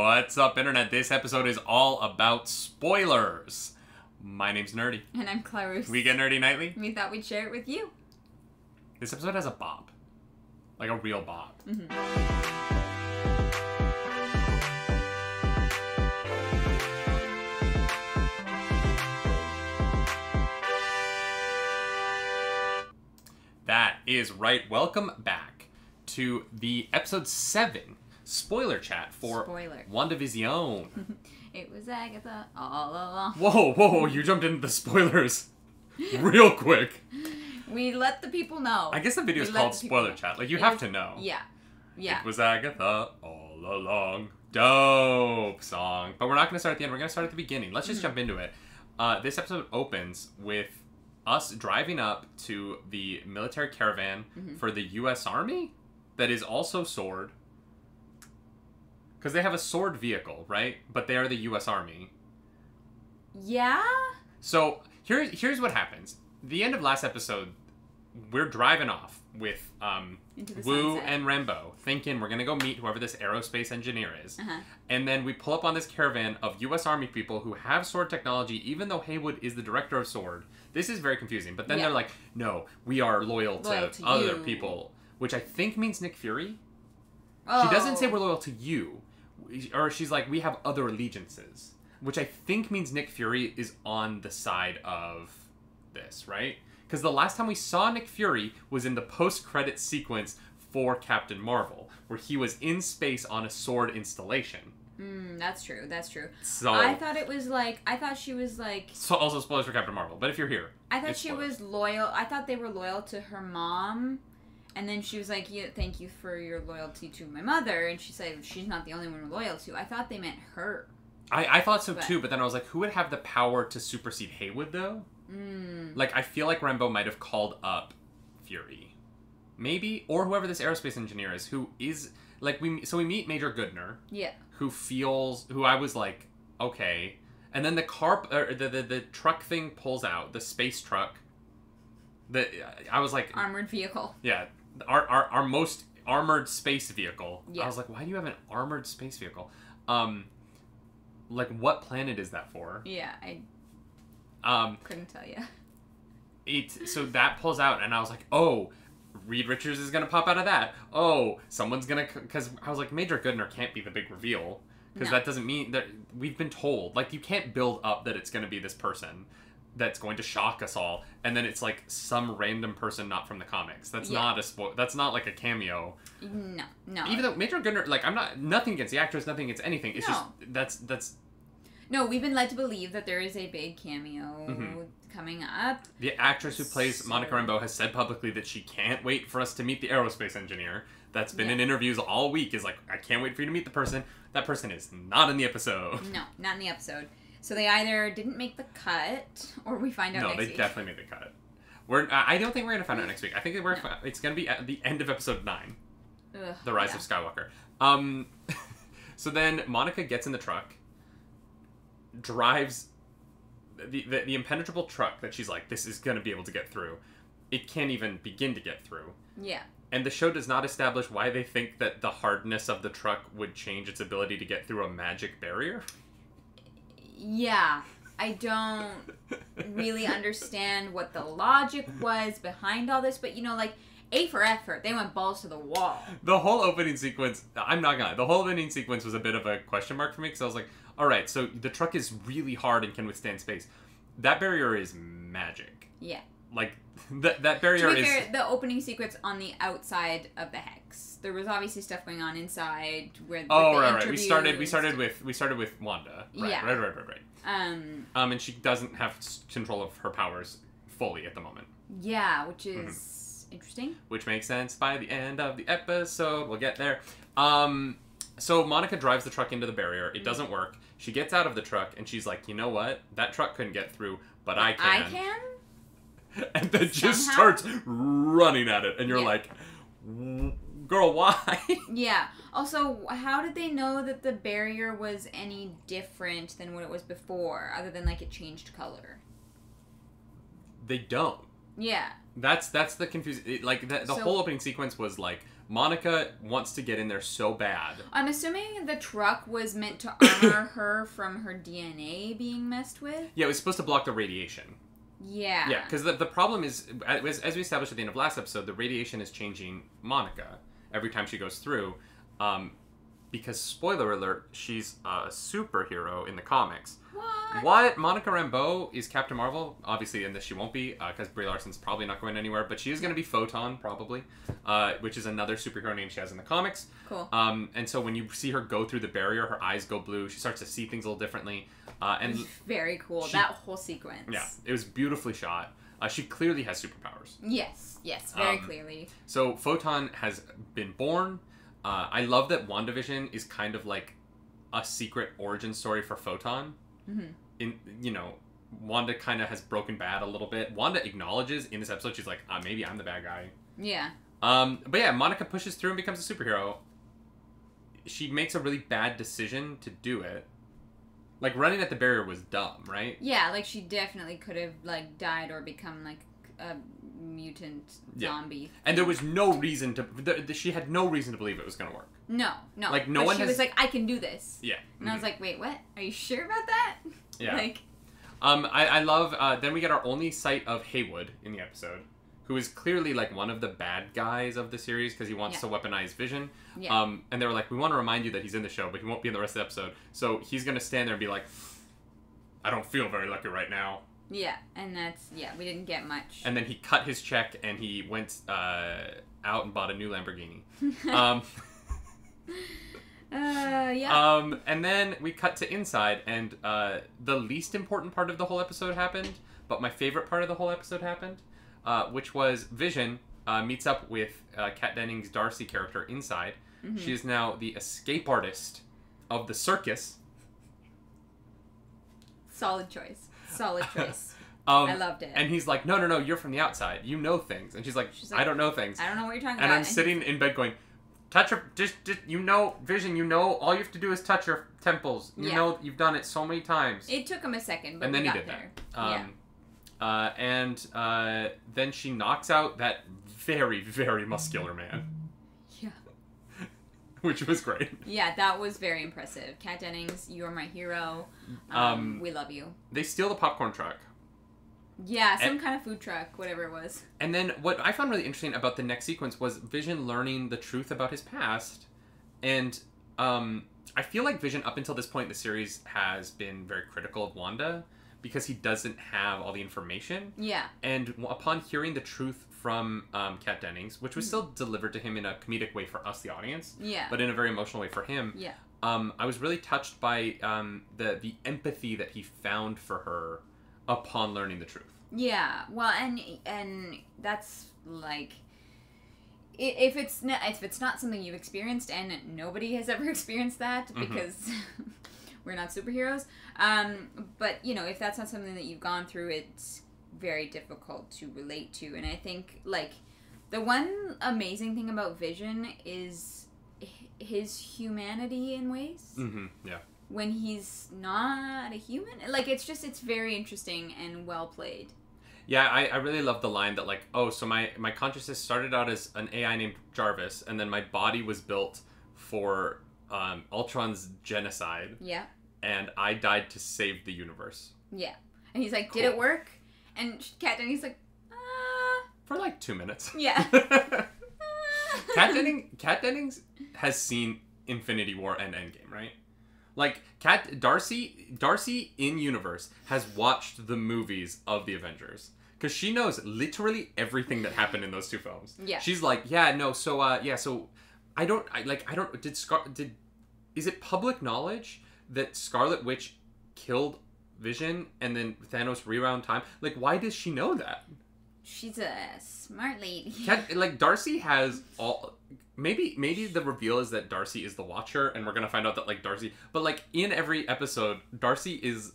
What's up, Internet? This episode is all about spoilers. My name's Nerdy. And I'm Clarus. We get Nerdy Nightly. We thought we'd share it with you. This episode has a bop. Like a real bop. Mm-hmm. That is right. Welcome back to the episode 7 spoiler chat for Spoiler. WandaVision. It was Agatha all along. whoa, whoa, you jumped into the spoilers real quick. We let the people know. I guess the video is called spoiler know. chat. Like, you It have is- to know. Yeah. Yeah. It was Agatha all along. Dope song. But we're not going to start at the end. We're going to start at the beginning. Let's just Mhm. jump into it. Uh, this episode opens with us driving up to the military caravan Mhm. for the U.S. Army that is also sword. Because they have a S.W.O.R.D. vehicle, right? But they are the U.S. Army. Yeah? So here's here's what happens. The end of last episode, we're driving off with um, Woo sunset. and Rambeau, thinking we're gonna go meet whoever this aerospace engineer is. Uh-huh. And then we pull up on this caravan of U.S. Army people who have S.W.O.R.D. technology, even though Hayward is the director of sword. This is very confusing. But then Yeah. they're like, "No, we are loyal to, to other you." people," which I think means Nick Fury. Oh. She doesn't say we're loyal to you, or she's like, "We have other allegiances," which I think means Nick Fury is on the side of this, right? Because the last time we saw Nick Fury was in the post-credit sequence for Captain Marvel, where he was in space on a S.W.O.R.D. installation. Mm, that's true. That's true. So, I thought it was like I thought she was like so also spoilers for Captain Marvel. But if you're here, I thought she spoilers. was loyal. I thought they were loyal to her mom. And then she was like, yeah, "Thank you for your loyalty to my mother." And she said she's not the only one we're loyal to. I thought they meant her. I, I thought so But- too. But then I was like, who would have the power to supersede Hayward though? Mm. Like, I feel like Rambeau might have called up Fury, maybe, or whoever this aerospace engineer is, who is like we. So we meet Major Goodner, Yeah. who feels, who I was like, okay, and then the car, or the the, the truck thing pulls out, the space truck. The I was like, Armored vehicle. yeah, our our, our most armored space vehicle. Yeah. I was like, why do you have an armored space vehicle? Um, like what planet is that for? Yeah, I Um, couldn't tell you. it so that pulls out and i was like oh reed richards is gonna pop out of that oh someone's gonna because i was like major goodner can't be the big reveal because No. that doesn't mean that we've been told like you can't build up that it's gonna be this person that's going to shock us all and then it's like some random person not from the comics that's Yeah. not a spo- that's not like a cameo No, no. even though major goodner like i'm not nothing against the actress nothing against anything it's just that's that's no, we've been led to believe that there is a big cameo Mhm. coming up. The actress who plays Monica So- Rambeau has said publicly that she can't wait for us to meet the aerospace engineer. That's been Yeah. in interviews all week. Is like, I can't wait for you to meet the person. That person is not in the episode. No, not in the episode. So they either didn't make the cut, or we find out No, they week. definitely made the cut. We're. I I don't think we're gonna find out next week. I think we're. No. It's gonna be at the end of episode nine, Ugh, the rise yeah. of Skywalker. Um, so then Monica gets in the truck, drives the, the the impenetrable truck that she's like, this is gonna be able to get through. It can't even begin to get through. Yeah. And the show does not establish why they think that the hardness of the truck would change its ability to get through a magic barrier. Yeah. I don't really understand what the logic was behind all this, but you know, like A for effort, they went balls to the wall. The whole opening sequence, I'm not gonna the whole opening sequence was a bit of a question mark for me because I was like, all right, so the truck is really hard and can withstand space. That barrier is magic. Yeah. Like, that, that barrier to be is. fair, the opening sequence on the outside of the hex. There was obviously stuff going on inside where. Oh the right, right. We started. We started with. We started with Wanda. Right, Yeah. Right, right, right, right. Um. Um, and she doesn't have control of her powers fully at the moment. Yeah, which is Mm-hmm. interesting. which makes sense by the end of the episode. We'll get there. Um, so Monica drives the truck into the barrier. It Mhm. doesn't work. She gets out of the truck and she's like, you know what? That truck couldn't get through, but I can. I can. And then just starts running at it, and you're Yeah. like, girl, why? Yeah. Also, how did they know that the barrier was any different than what it was before, other than like it changed color? they don't. Yeah. That's that's the confusing. Like the, the So- whole opening sequence was like Monica wants to get in there so bad. I'm assuming the truck was meant to armor her from her DNA being messed with. Yeah, it was supposed to block the radiation. Yeah. Yeah, because the, the problem is, as, as we established at the end of last episode, the radiation is changing Monica every time she goes through. Um, because, spoiler alert, she's a superhero in the comics. What? What? Monica Rambeau is Captain Marvel? Obviously, in this she won't be, because Brie Larson's probably not going anywhere, but she is going to be Photon, probably, uh, which is another superhero name she has in the comics. Cool. Um, and so when you see her go through the barrier, her eyes go blue. She starts to see things a little differently. Uh, and Very cool. she- that whole sequence. yeah, it was beautifully shot. Uh, she clearly has superpowers. Yes. Yes. Very Um, clearly. So Photon has been born. Uh, I love that WandaVision is kind of like a secret origin story for Photon. Mhm. In you know, Wanda kind of has broken bad a little bit. Wanda acknowledges in this episode she's like, uh, maybe I'm the bad guy. Yeah. Um, but yeah, Monica pushes through and becomes a superhero. She makes a really bad decision to do it. Like running at the barrier was dumb, right? Yeah. Like she definitely could have like died or become like a mutant zombie. Yeah. And there was no reason to. The, the, she had no reason to believe it was gonna work. No. No. Like, no But one she has- was like, I can do this. Yeah. And I was like, wait, what? Are you sure about that? Yeah. Like. Um, I, I love. Uh, then we get our only sight of Hayward in the episode, who is clearly like one of the bad guys of the series because he wants Yeah. to weaponize Vision. Yeah. Um, and they were like, we want to remind you that he's in the show, but he won't be in the rest of the episode. So he's gonna stand there and be like, I don't feel very lucky right now. yeah. And that's yeah. We didn't get much. And then he cut his check and he went uh, out and bought a new Lamborghini. Um, uh. Yeah. Um, and then we cut to inside, and uh, the least important part of the whole episode happened, but my favorite part of the whole episode happened, uh, which was Vision uh, meets up with uh, Kat Dennings' Darcy character inside. Mhm. She is now the escape artist of the circus. Solid choice. Solid choice. Um, I loved it. And he's like, no, no, no, you're from the outside. You know things. And she's like, She's I don't know things. I don't know what you're talking about. And about. I'm sitting in bed going, touch your, just, just, you know, Vision, you know, all you have to do is touch your temples. You Yeah. know, you've done it so many times. It took him a second, but and then he did there. that. Um, uh, and uh, then she knocks out that very, very muscular man, Yeah. which was great. Yeah, that was very impressive. Kat Dennings, you're my hero. Um, Um, we love you. They steal the popcorn truck. Yeah, some kind of food truck, whatever it was. And then what I found really interesting about the next sequence was Vision learning the truth about his past. And um, I feel like Vision, up until this point in the series, has been very critical of Wanda because he doesn't have all the information. Yeah. And upon hearing the truth from um, Kat Dennings, which was Hmm. still delivered to him in a comedic way for us, the audience, Yeah. but in a very emotional way for him, Yeah. um, I was really touched by um, the the empathy that he found for her upon learning the truth. Yeah. Well, and and that's like if it's not if it's not something you've experienced and nobody has ever experienced that Mhm. because we're not superheroes. Um but you know if that's not something that you've gone through it's very difficult to relate to. And i think like the one amazing thing about vision is his humanity in ways. Mm-hmm. Yeah. when he's not a human like it's just it's very interesting and well played. Yeah, I, I really love the line that like, oh, so my my consciousness started out as an AI named Jarvis, and then my body was built for um, Ultron's genocide, yeah and I died to save the universe Yeah. And he's like, did it work? And Kat Dennings like, uh, for like two minutes. yeah. Kat Dennings, Kat Dennings has seen Infinity War and Endgame, right? Like Kat Darcy, Darcy in universe has watched the movies of the Avengers because she knows literally everything that happened in those two films. Yeah. she's like, yeah, no, so uh, yeah, so I don't, I like, I don't, did Scar, did, is it public knowledge that Scarlet Witch killed Vision and then Thanos rewound time? Like, why does she know that? She's a smart lady. Kat, like Darcy has all. Maybe maybe the reveal is that Darcy is the Watcher, and we're gonna find out that like Darcy. But like in every episode, Darcy is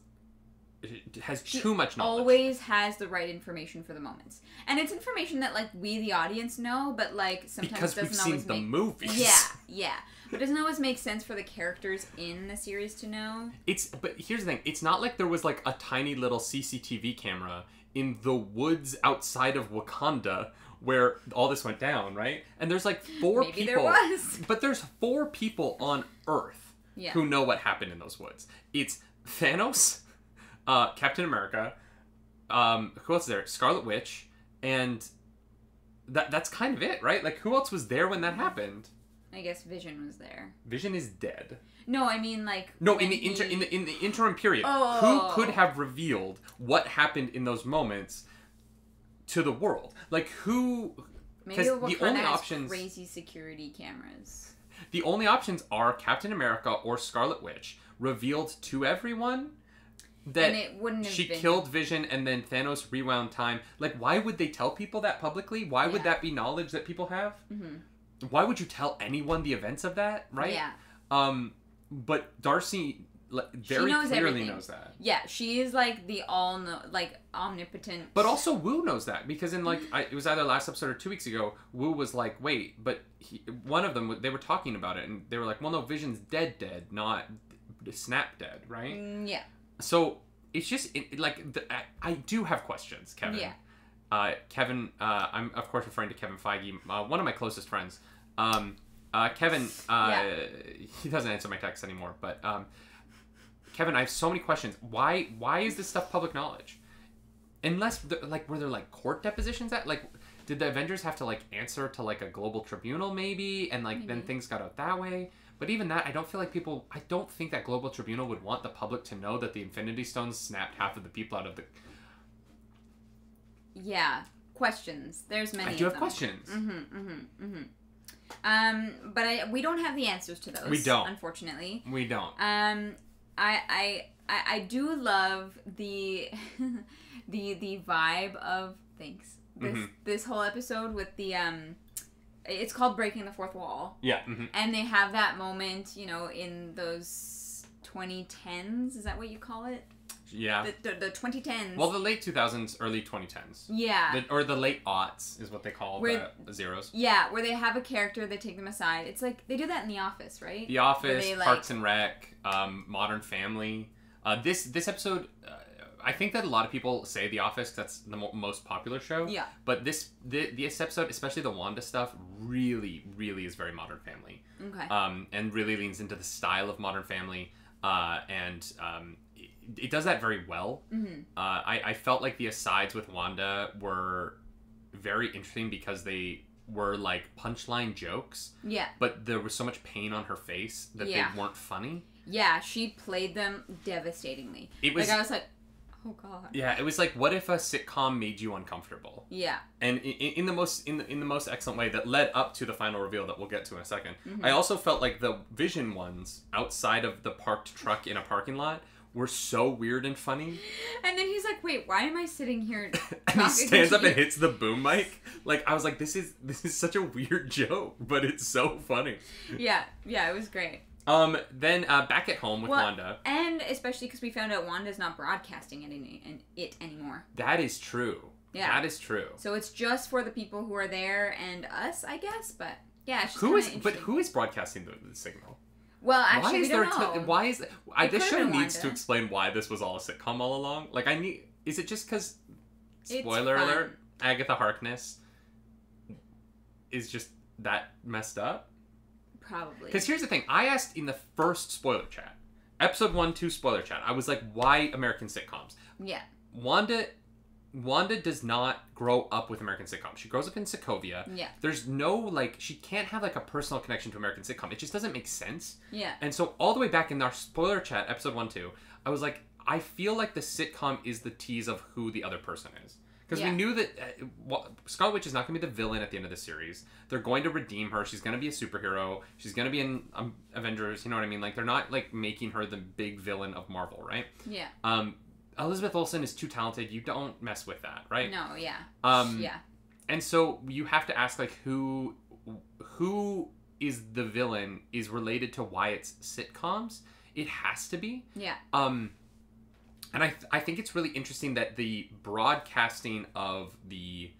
has She too much knowledge. Always has the right information for the moments. And it's information that like we the audience know, but like sometimes because doesn't we've seen always the make movies. Yeah, yeah. But doesn't always make sense for the characters in the series to know. It's but here's the thing. It's not like there was like a tiny little CCTV camera in the woods outside of Wakanda where all this went down, right? And there's like four Maybe people. there was. But there's four people on Earth Yeah. who know what happened in those woods. It's Thanos, uh, Captain America, um, who else is there? Scarlet Witch, and that that's kind of it, right? Like who else was there when that happened? I guess Vision was there. Vision is dead. No, I mean like No, in the inter he- in the in the interim period, Oh. who could have revealed what happened in those moments to the world? Like who? maybe Wakanda the only options- crazy security cameras. The only options are Captain America or Scarlet Witch revealed to everyone that and it wouldn't have she been killed Vision and then Thanos rewound time. Like, why would they tell people that publicly? Why would that be knowledge that people have? Mhm. Why would you tell anyone the events of that? Right? Yeah. Um, but Darcy like, very knows clearly everything. knows that. Yeah, she is like the all know like omnipotent But also Woo knows that because in like I, it was either last episode or two weeks ago, Woo was like, "Wait," but he, one of them they were talking about it and they were like, "Well, no, Vision's dead, dead, not Snap dead, right?" Mm, yeah. So it's just it, like the, I, I do have questions, Kevin. Yeah. Uh, Kevin, uh, I'm of course referring to Kevin Feige, uh, one of my closest friends. Um, uh, Kevin, uh, he doesn't answer my texts anymore, but um, Kevin, I have so many questions. Why why is this stuff public knowledge? Unless the, like were there like court depositions at like did the Avengers have to like answer to like a global tribunal maybe and like then things got out that way? But even that, I don't feel like people. I don't think that global tribunal would want the public to know that the Infinity Stones snapped half of the people out of the. Yeah. Questions. There's many. I do have them. questions. Mm-hmm. Mm-hmm. Mm-hmm. Um, but I we don't have the answers to those. We don't. unfortunately. We don't. Um, I I I, I do love the the the vibe of thanks this Mhm. this whole episode with the um. It's called breaking the fourth wall, Yeah. hmm and they have that moment, you know, in those 2010s. Is that what you call it? Yeah. The the, the 2010s. Well, the late 2000s, early 2010s. yeah. The, or the late aughts is what they call Where- the zeros. Yeah, where they have a character, they take them aside. It's like they do that in The Office, right? The Office, they, like- Parks and Rec, um, Modern Family. Uh, this this episode, uh, I think that a lot of people say The Office. That's the mo- most popular show. Yeah. But this the, this episode, especially the Wanda stuff, really really is very Modern Family. Okay. um, and really leans into the style of Modern Family, uh, and um, it, it does that very well. mm-hmm. Uh, I, I felt like the asides with Wanda were very interesting because they were like punchline jokes, Yeah. but there was so much pain on her face that Yeah. they weren't funny. Yeah, she played them devastatingly. It was like I was like, oh god. yeah, it was like what if a sitcom made you uncomfortable, Yeah. and in, in the most in the, in the most excellent way that led up to the final reveal that we'll get to in a 2nd Mhm. I also felt like the Vision ones outside of the parked truck in a parking lot were so weird and funny. And then he's like, wait, why am I sitting here? and he stands up and hits the boom mic. Like I was like, this is this is such a weird joke, but it's so funny. yeah, yeah, it was great. Um, then uh, back at home with Well- Wanda, And especially because we found out Wanda's not broadcasting it, any, and it anymore. that is true. Yeah. that is true. So it's just for the people who are there and us, I guess. But yeah, Who is but who is broadcasting the, the signal? Well, actually, why is there? know. T- why is I, this show needs to explain why this was all a sitcom all along? Like I need. Is it just because? Spoiler alert: Agatha Harkness is just that messed up. Probably. Because here's the thing: I asked in the first spoiler chat, episode one, two spoiler chat. I was like, "Why American sitcoms?" Yeah. Wanda, Wanda does not grow up with American sitcoms. She grows up in Sokovia. Yeah. There's no like, she can't have like a personal connection to American sitcom. It just doesn't make sense. Yeah. And so all the way back in our spoiler chat, episode one, two, I was like, I feel like the sitcom is the tease of who the other person is. Because Yeah. we knew that uh, wa- Scarlet Witch is not going to be the villain at the end of the series. They're going to redeem her. She's going to be a superhero. She's going to be in um, Avengers. You know what I mean? Like they're not like making her the big villain of Marvel, right? Yeah. Um, Elizabeth Olsen is too talented. You don't mess with that, right? No. Yeah. Um, yeah. and so you have to ask like who who is the villain is related to why it's sitcoms. It has to be. Yeah. Um, and I th- I think it's really interesting that the broadcasting of the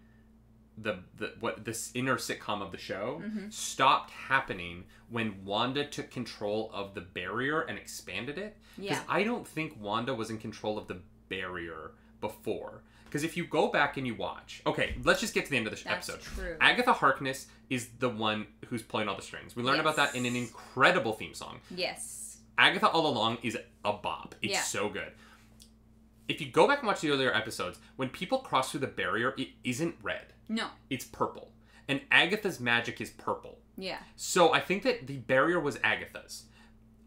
the the what this inner sitcom of the show Mhm. stopped happening when Wanda took control of the barrier and expanded it. Because Yeah. I don't think Wanda was in control of the barrier before. Because if you go back and you watch, okay, let's just get to the end of the sh- episode. true. Agatha Harkness is the one who's pulling all the strings. We learn about that in an incredible theme song. yes. Agatha all along is a bop. It's Yeah. so good. If you go back and watch the earlier episodes, when people cross through the barrier, it isn't red. No. It's purple. And Agatha's magic is purple. Yeah. So I think that the barrier was Agatha's.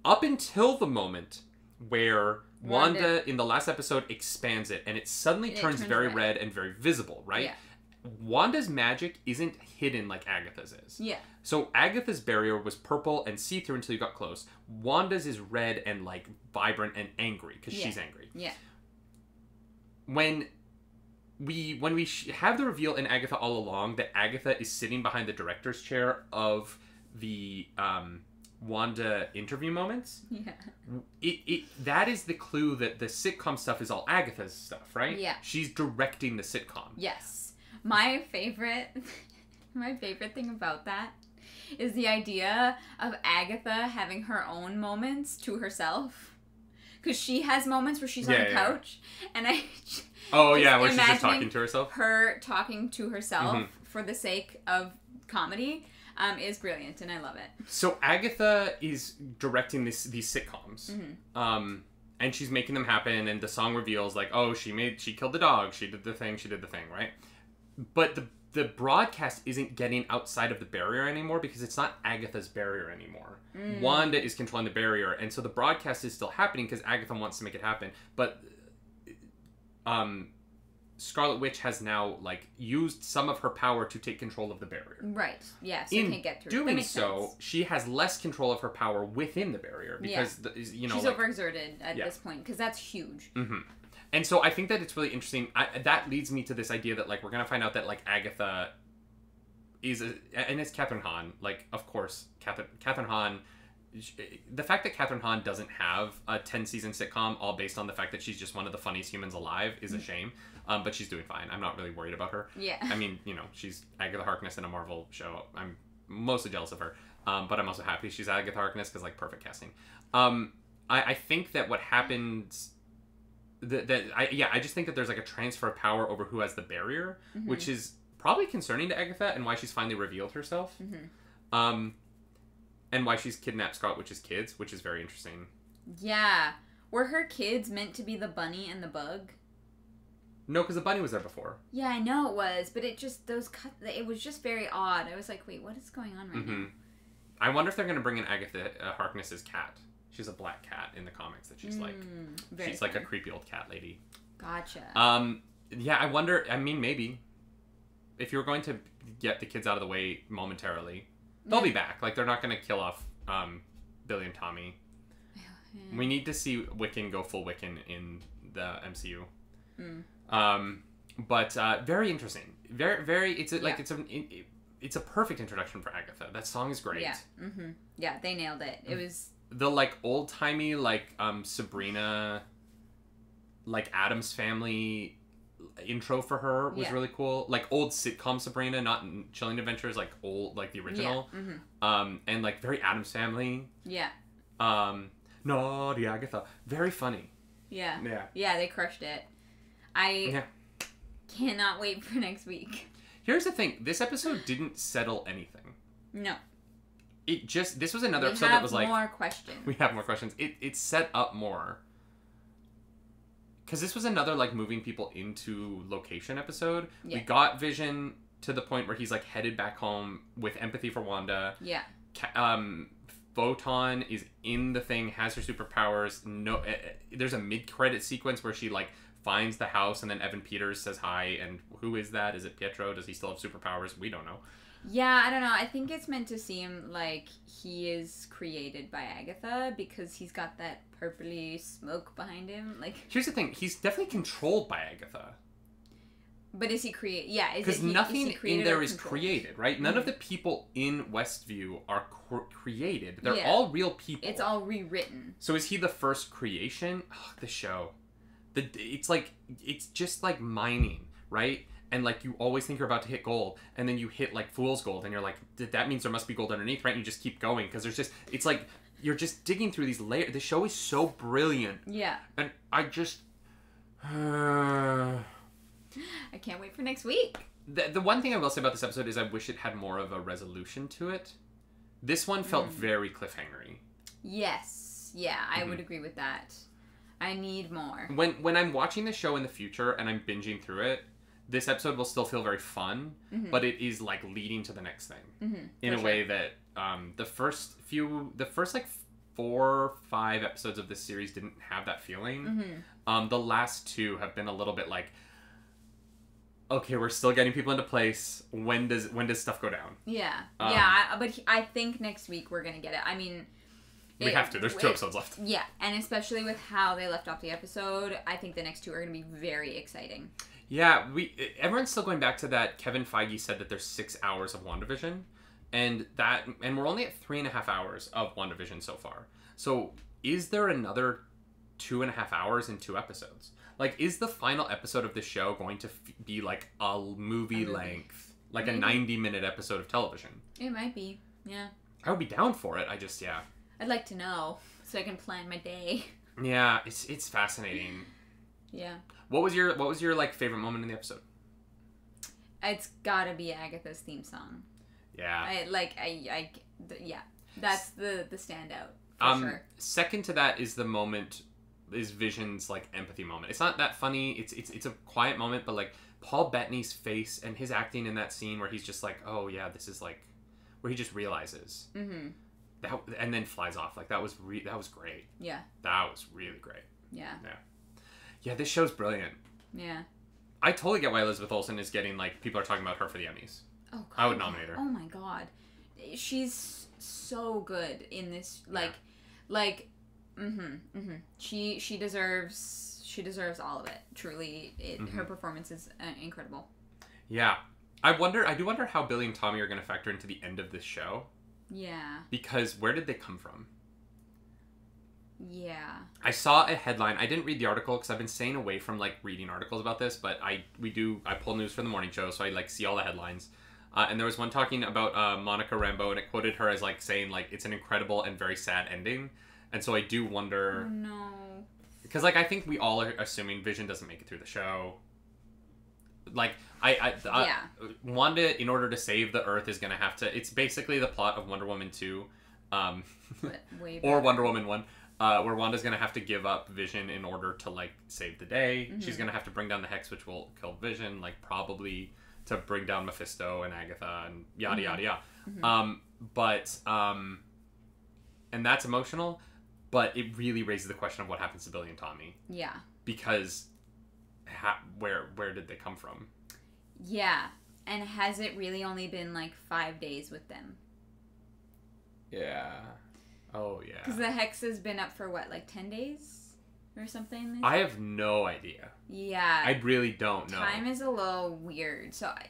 Up until the moment where Wanda, Wanda- in the last episode expands it and it suddenly it turns, turns very red. red and very visible, right? Yeah. Wanda's magic isn't hidden like Agatha's is. Yeah. So Agatha's barrier was purple and see through until you got close. Wanda's is red and like vibrant and angry because Yeah. she's angry. Yeah. When we when we sh- have the reveal in Agatha all along that Agatha is sitting behind the director's chair of the um, Wanda interview moments, Yeah. it, it that is the clue that the sitcom stuff is all Agatha's stuff, right? Yeah. She's directing the sitcom. Yes. My favorite my favorite thing about that is the idea of Agatha having her own moments to herself. Cuz she has moments where she's Yeah, on the yeah, couch and I Oh yeah, where she's just talking to herself. her talking to herself Mhm. for the sake of comedy um, is brilliant and I love it. So Agatha is directing this these sitcoms, Mhm. um, and she's making them happen. And the song reveals like, oh, she made she killed the dog, she did the thing, she did the thing, right? But the the broadcast isn't getting outside of the barrier anymore because it's not Agatha's barrier anymore. Mm. Wanda is controlling the barrier, and so the broadcast is still happening because Agatha wants to make it happen. But um, Scarlet Witch has now like used some of her power to take control of the barrier Right. Yeah, so in can't get through. Doing so, sense. she has less control of her power within the barrier because the, you know, she's like, overexerted at Yeah. this point because that's huge. Mhm. And so I think that it's really interesting. I, that leads me to this idea that like we're gonna find out that like Agatha is, a, and it's Kathryn Hahn. Like, of course, Kathryn Kathryn Hahn. The fact that Kathryn Hahn doesn't have a ten season sitcom, all based on the fact that she's just one of the funniest humans alive, is Mm. a shame. Um, but she's doing fine. I'm not really worried about her. Yeah. I mean, you know, she's Agatha Harkness in a Marvel show. I'm mostly jealous of her, um, but I'm also happy she's Agatha Harkness because like perfect casting. Um, I, I think that what happened, that, that I yeah, I just think that there's like a transfer of power over who has the barrier, Mhm. which is probably concerning to Agatha and why she's finally revealed herself. Mhm. Um, and why she's kidnapped Scott, which is kids, which is very interesting. Yeah. Were her kids meant to be the bunny and the bug? No, because the bunny was there before. Yeah, I know it was, but it just those cut. It was just very odd. I was like, wait, what is going on right hmm now? I wonder if they're gonna bring in Agatha uh, Harkness's cat. She's a black cat in the comics that she's like. Mm, very She's like a creepy old cat lady. Gotcha. Um, yeah, I wonder. I mean, maybe if you're going to get the kids out of the way momentarily, they'll be back. Like they're not going to kill off um, Billy and Tommy. Yeah. We need to see Wiccan go full Wiccan in the MCU. Mm. Um, but uh, very interesting. Very, very. It's a, like it's a it, it's a perfect introduction for Agatha. That song is great. Yeah. Mm-hmm. Yeah, they nailed it. Mm. It was. The like old timey like um Sabrina, like Addams Family intro for her was Yeah. really cool. Like old sitcom Sabrina, not Chilling Adventures, like old like the original. Yeah. Mm-hmm. Um, and like very Addams Family. Yeah. Um, no naughty Agatha, very funny. Yeah. Yeah. Yeah, they crushed it. I Yeah. cannot wait for next week. Here's the thing: this episode didn't settle anything. No. It just this was another we episode that was like more questions. we have more questions. It it set up more. Cause this was another like moving people into location episode. We got Vision to the point where he's like headed back home with empathy for Wanda. Yeah. Um, Photon is in the thing, has her superpowers. No, uh, there's a mid-credit sequence where she like finds the house, and then Evan Peters says hi. And who is that? Is it Pietro? Does he still have superpowers? We don't know. Yeah, I don't know. I think it's meant to seem like he is created by Agatha because he's got that purpley smoke behind him. Like, Here's the thing: he's definitely controlled by Agatha. but is he create? Yeah, is because nothing is he in created there is controlled? created, right? None of Mhm. the people in Westview are cr- created. They're Yeah. all real people. It's all rewritten. So is he the first creation? Ugh, the show, the it's like it's just like mining, right? And like you always think you're about to hit gold, and then you hit like fool's gold, and you're like, that means there must be gold underneath, right? And you just keep going because there's just it's like you're just digging through these layers. The show is so brilliant Yeah. and I just I can't wait for next week. The, the one thing I will say about this episode is I wish it had more of a resolution to it. This one felt Mm. very cliffhangery. Yes. Yeah, I Mm-hmm. would agree with that. I need more. When when I'm watching the show in the future and I'm binging through it, this episode will still feel very fun, Mhm. but it is like leading to the next thing Mm-hmm. in a way that um, the first few, the first like four five episodes of this series didn't have that feeling. Mm-hmm. Um, the last two have been a little bit like, okay, we're still getting people into place. When does when does stuff go down? Yeah. Um, yeah, I, but he, I think next week we're gonna get it. I mean, We it- have to. There's two it- episodes left. Yeah, and especially with how they left off the episode, I think the next two are gonna be very exciting. Yeah, we everyone's still going back to that. Kevin Feige said that there's six hours of WandaVision, and that and we're only at three and a half hours of WandaVision so far. So is there another two and a half hours in two episodes? Like, is the final episode of the show going to f- be like a movie movie. length, like a 90 minute episode of television? It might be. Yeah. I would be down for it. I just yeah, I'd like to know so I can plan my day. yeah. It's it's fascinating. Yeah. What was your what was your like favorite moment in the episode? It's gotta be Agatha's theme song. Yeah. I like I I yeah. That's the the standout for um, sure. Second to that is the moment is Vision's like empathy moment. It's not that funny. It's it's it's a quiet moment, but like Paul Bettany's face and his acting in that scene where he's just like, oh yeah, this is like where he just realizes Mm-hmm. that, and then flies off. Like that was re- that was great. Yeah. That was really great. Yeah. Yeah, this show's brilliant. Yeah. I totally get why Elizabeth Olsen is getting like people are talking about her for the Emmys. Oh, God. I would nominate her. Oh my god, she's so good in this. Like, like, mm-hmm, mm-hmm. She she deserves she deserves all of it. Truly, it, her Mhm. performance is uh, incredible. Yeah. I wonder I do wonder how Billy and Tommy are going to factor into the end of this show Yeah, because where did they come from? Yeah. I saw a headline. I didn't read the article because I've been staying away from like reading articles about this. But I we do I pull news for the morning show, so I like see all the headlines. Uh, and there was one talking about uh, Monica Rambeau, and it quoted her as like saying like it's an incredible and very sad ending. And so I do Oh wonder no. because like I think we all are assuming Vision doesn't make it through the show. Like I, I uh, Yeah. Wanda, in order to save the Earth, is gonna have to. It's basically the plot of Wonder Woman two, um, or. Wonder Woman one, uh, where Wanda's gonna have to give up Vision in order to like save the day. She's Mhm. gonna have to bring down the Hex, which will kill Vision, like probably to bring down Mephisto and Agatha and yada Mhm. yada yada. Mhm. Um, but um, and that's emotional, but it really raises the question of what happens to Billy and Tommy Yeah, because ha- where where did they come from? yeah. And has it really only been like five days with them? Yeah. Oh yeah. Because the hex has been up for what, like ten days or something? I have no idea. yeah. I really don't know. Time is a little weird, so I,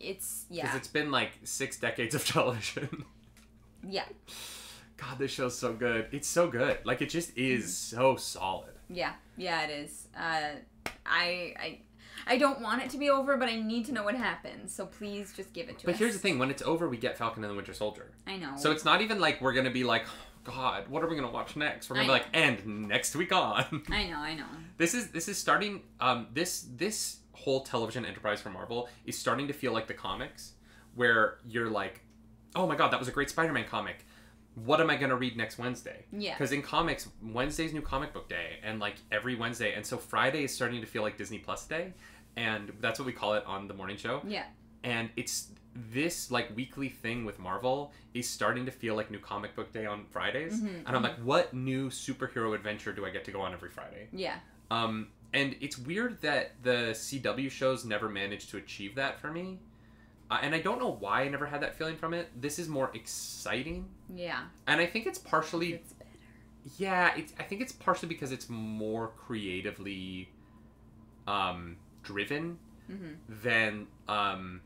it's Because it's been like six decades of television. yeah, God, this show's so good. It's so good. Like it just is Mm-hmm. so solid. yeah, yeah. It is. Uh, I I I don't want it to be over, but I need to know what happens. So please just give it to But us. But here's the thing: when it's over, we get Falcon and the Winter Soldier. I know. So it's not even like we're gonna be like, God, what are we gonna watch next? We're gonna I be like, and next week on. I know. I know. this is this is starting. Um, this this whole television enterprise for Marvel is starting to feel like the comics, where you're like, oh my God, that was a great Spider-Man comic. What am I gonna read next Wednesday? Yeah. Because in comics, Wednesday's new comic book day, and like every Wednesday, and so Friday is starting to feel like Disney Plus day, and that's what we call it on the morning show. Yeah. And it's this like weekly thing with Marvel is starting to feel like new comic book day on Fridays, Mhm, and I'm like, what new superhero adventure do I get to go on every Friday? Yeah. Um, and it's weird that the CW shows never managed to achieve that for me. Uh, and I don't know why I never had that feeling from it. This is more exciting, Yeah. and I think it's partially It's better. yeah, it's. I think it's partially because it's more creatively um, driven hmm than um,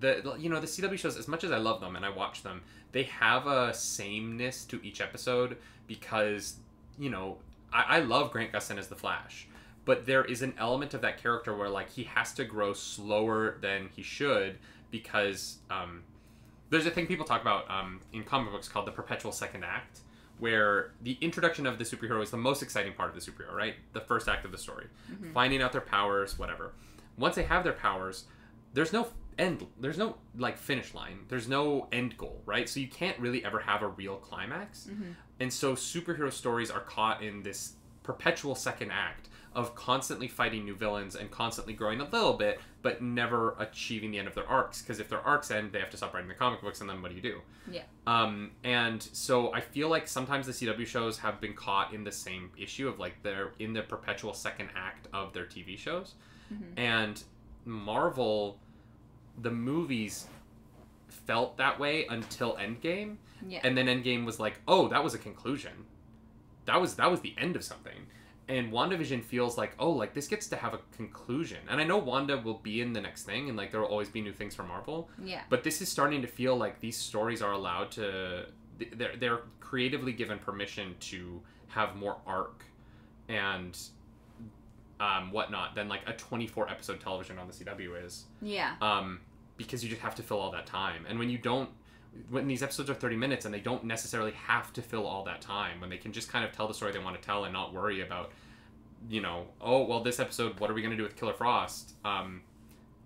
the you know the CW shows. As much as I love them and I watch them, they have a sameness to each episode because you know I, I love Grant Gustin as the Flash, but there is an element of that character where like he has to grow slower than he should because um, there's a thing people talk about um, in comic books called the perpetual second act where the introduction of the superhero is the most exciting part of the superhero right the first act of the story Mhm. finding out their powers whatever once they have their powers, there's no end. There's no like finish line. There's no end goal, right? So you can't really ever have a real climax. Mhm. And so superhero stories are caught in this perpetual second act of constantly fighting new villains and constantly growing a little bit, but never achieving the end of their arcs. Because if their arcs end, they have to stop writing the comic books, and then what do you do? Yeah. Um, and so I feel like sometimes the CW shows have been caught in the same issue of like they're in the perpetual second act of their TV shows, Mhm. and Marvel, the movies felt that way until Endgame, Yeah. and then Endgame was like, oh, that was a conclusion. That was that was the end of something. And WandaVision feels like, oh, like this gets to have a conclusion. And I know Wanda will be in the next thing, and like there will always be new things for Marvel. yeah. But this is starting to feel like these stories are allowed to. They're they're creatively given permission to have more arc, and um, whatnot than like a 24 episode television on the CW is Yeah. um, because you just have to fill all that time. And when you don't, when these episodes are 30 minutes and they don't necessarily have to fill all that time, when they can just kind of tell the story they want to tell and not worry about, you know, oh, well, this episode, what are we going to do with Killer Frost? Um,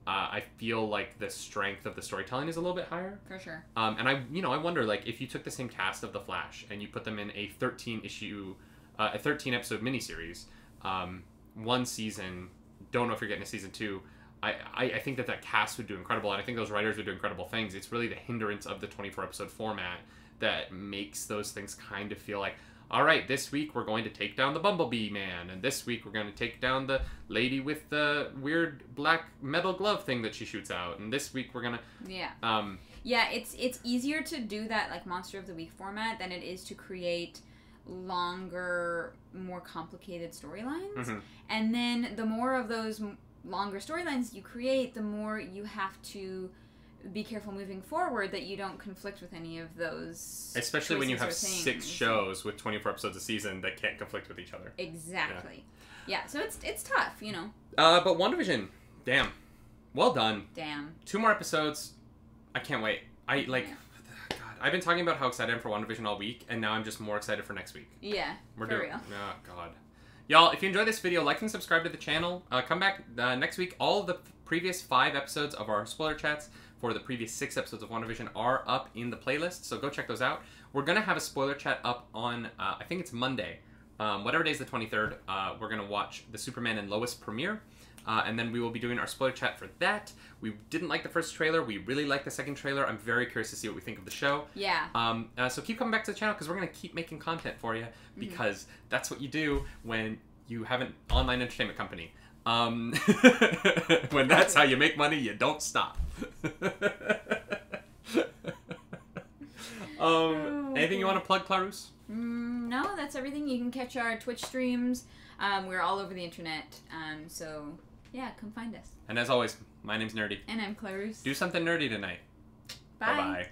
uh, I feel like the strength of the storytelling is a little bit higher. For sure. Um, and I, you know, I wonder, like, if you took the same cast of The Flash and you put them in a 13 issue, uh, a 13 episode miniseries, um, one season, don't know if you're getting a season two. I, I, I think that that cast would do incredible, and I think those writers would do incredible things. It's really the hindrance of the 24 episode format that makes those things kind of feel like, all right, this week we're going to take down the Bumblebee Man, and this week we're going to take down the lady with the weird black metal glove thing that she shoots out, and this week we're gonna, Yeah. um, Yeah, it's it's easier to do that like monster of the week format than it is to create longer, more complicated storylines. mhm. And then the more of those longer storylines you create, the more you have to be careful moving forward that you don't conflict with any of those. Especially when you have six shows with 24 episodes a season that can't conflict with each other. Exactly. Yeah. so it's it's tough, you know. Uh, but WandaVision, damn. Well done. Damn. Two more episodes. I can't wait. I, like, Yeah. God, I've been talking about how excited I am for WandaVision all week, and now I'm just more excited for next week. Yeah. We're for doing. real. Oh, God. Y'all, if you enjoyed this video, like and subscribe to the channel. Uh, come back uh, next week. All of the previous five episodes of our spoiler chats for the previous six episodes of WandaVision are up in the playlist, so go check those out. We're going to have a spoiler chat up on, uh, I think it's Monday. Um, whatever day is the 23rd, uh, we're going to watch the Superman and Lois premiere. Uh, and then we will be doing our spoiler chat for that. We didn't like the first trailer. We really like the second trailer. I'm very curious to see what we think of the show. Yeah. Um, uh, so keep coming back to the channel because we're going to keep making content for you because that's what you do when you have an online entertainment company. Um, when that's how you make money, you don't stop. um, anything you want to plug, Clarus? Mm, no, that's everything. You can catch our Twitch streams. Um, we're all over the internet. Um, so yeah, come find us. And as always, my name's Nerdy. And I'm Clarus. Do something nerdy tonight. Bye. Bye bye.